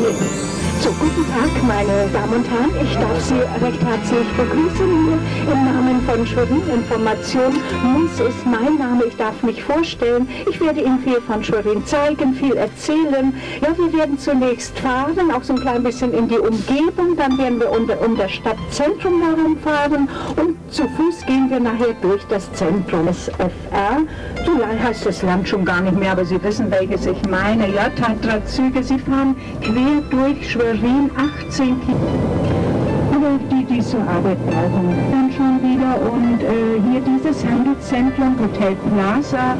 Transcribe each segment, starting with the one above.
Thank you. So, guten Tag, meine Damen und Herren. Ich darf Sie recht herzlich begrüßen hier im Namen von Schwerin Information. Mus ist mein Name, ich darf mich vorstellen. Ich werde Ihnen viel von Schwerin zeigen, viel erzählen. Ja, wir werden zunächst fahren, auch so ein klein bisschen in die Umgebung. Dann werden wir unter, um das Stadtzentrum herumfahren und zu Fuß gehen wir nachher durch das Zentrum des FR. So heißt das Land schon gar nicht mehr, aber Sie wissen, welches ich meine. Ja, Tatra-Züge, Sie fahren quer durch Schwerin Berlin 18 Kilometer. die, die zur Arbeit brauchen, dann schon wieder. Und äh, hier dieses Handelszentrum, Hotel Plaza.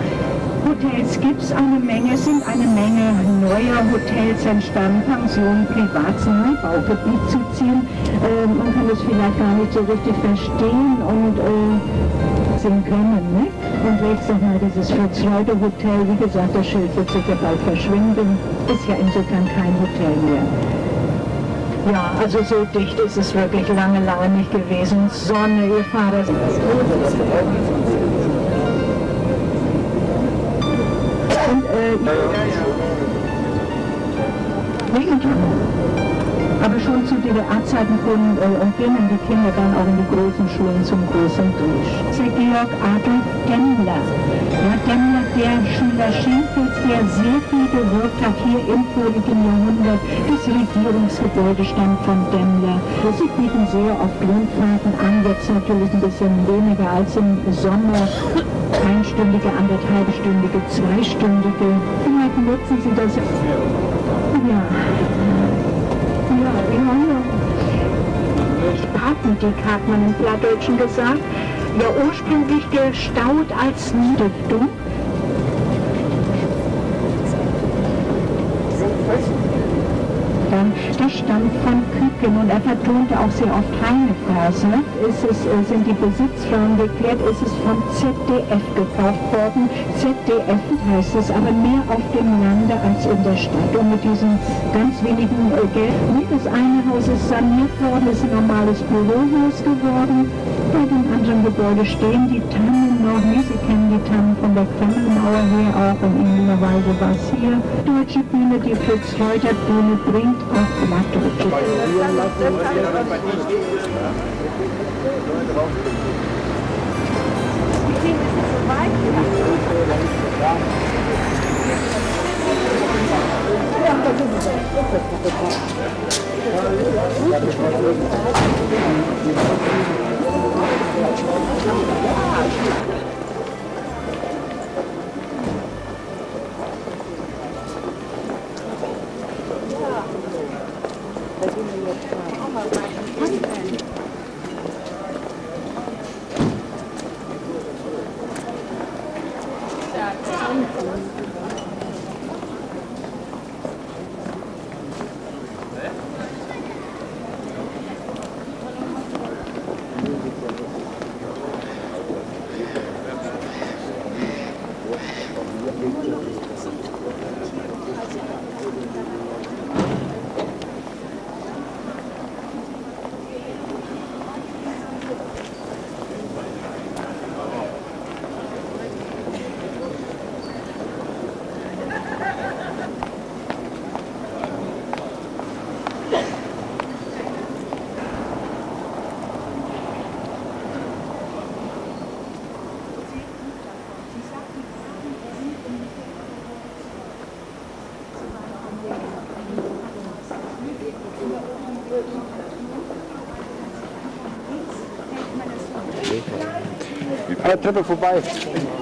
Hotels gibt es eine Menge, sind eine Menge neuer Hotels entstanden, Pensionen, Privatzimmer, Baugebiet zu ziehen. Äh, man kann das vielleicht gar nicht so richtig verstehen und äh, sehen können. Ne? Und rechts nochmal dieses Fitzroy Hotel, wie gesagt, das Schild wird sicher bald verschwinden, ist ja insofern kein Hotel mehr. Ja, also so dicht ist es wirklich lange, lange nicht gewesen. Sonne, ihr Fahrer. Und, äh, aber schon zu DDR-Zeiten und, äh, und gingen die Kinder dann auch in die großen Schulen zum großen Durch. Georg Adolf Demmler. Ja, Demmler, der Schüler Schenfels, der sehr viel gewirkt hat hier im vorigen Jahrhundert. Das Regierungsgebäude stammt von Demmler. Sie bieten sehr oft Rundfahrten an, jetzt natürlich ein bisschen weniger als im Sommer. Einstündige, anderthalbstündige, zweistündige. Vielleicht nutzen Sie das. Ja. Patendick hat man im Plattdeutschen gesagt, ja ursprünglich gestaut als Stiftung. Das stammt von Küken und er vertonte auch sehr oft Heineverse. Es, äh, sind die Besitzfrauen geklärt, ist es vom ZDF gekauft worden. ZDF heißt es aber mehr auf dem Lande als in der Stadt. Und mit diesem ganz wenigen äh, Geld. Und das eine Haus ist saniert worden, ist ein normales Bürohaus geworden. Bei dem anderen Gebäude stehen die Tannen noch. Die Tannen von der Kremlmauer her auch. In irgendeiner Weise war es hier. Deutsche Bühne, die Fritz-Reuter Bühne bringt auch Plattdeutsche. An 车，不像我们这样。Hey, trippe vorbei.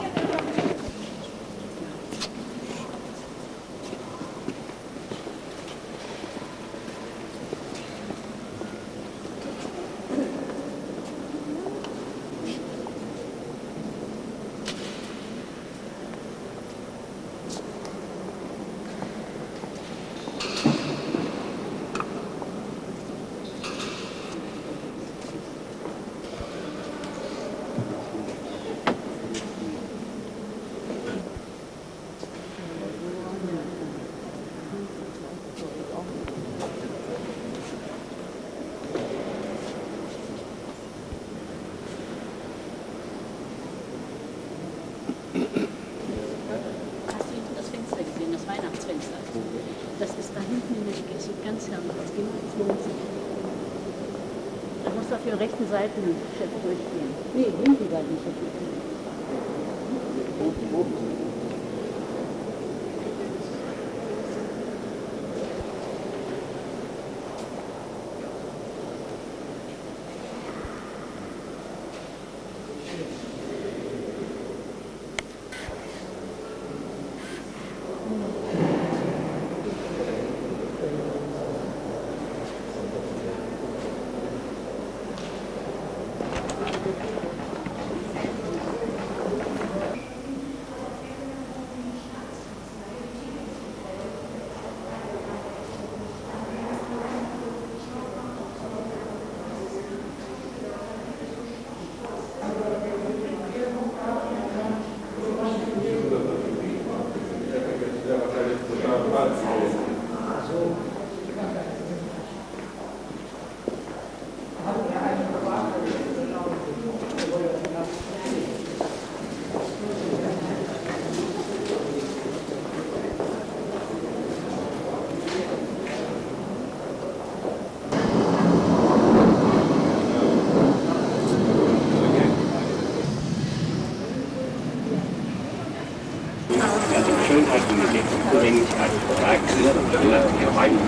der rechten Seite durchgehen. Nee, linken gar nicht. Oben, oben.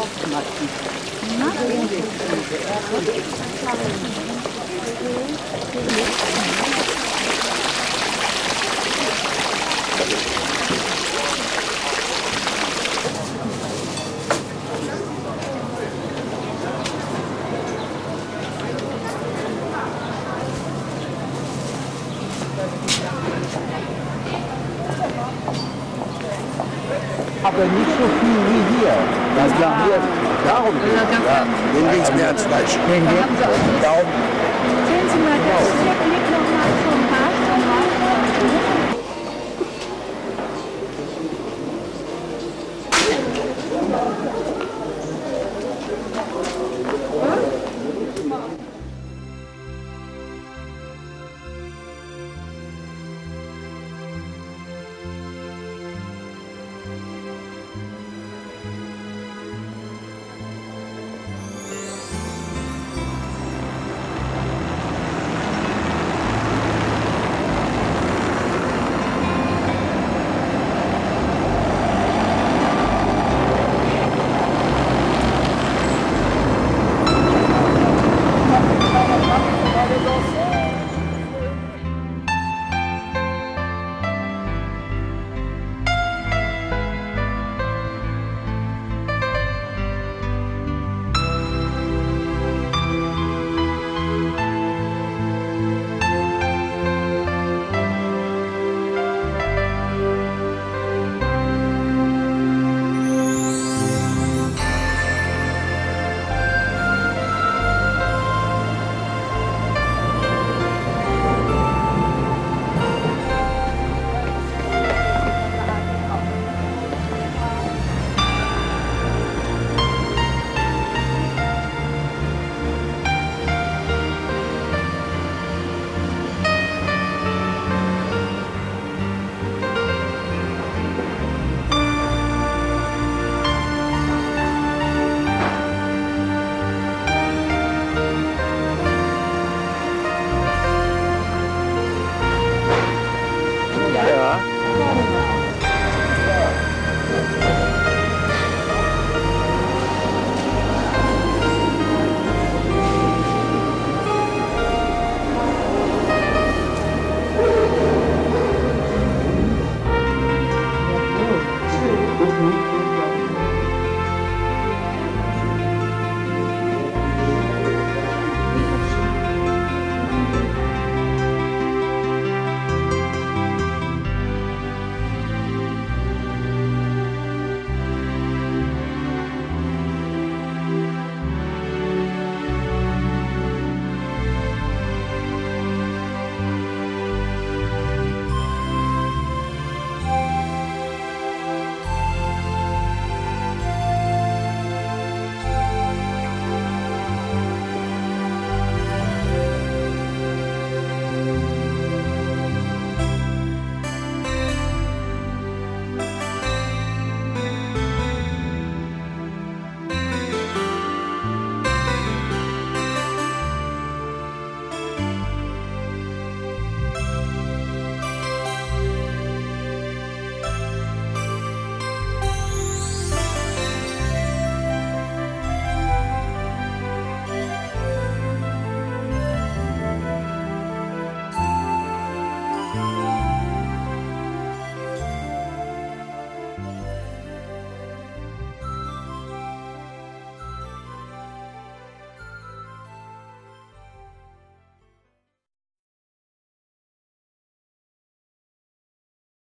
什么？Denen ging es mehr ans Fleisch. Daumen.